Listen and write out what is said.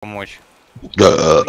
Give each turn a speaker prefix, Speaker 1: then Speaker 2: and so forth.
Speaker 1: помочь.
Speaker 2: Да.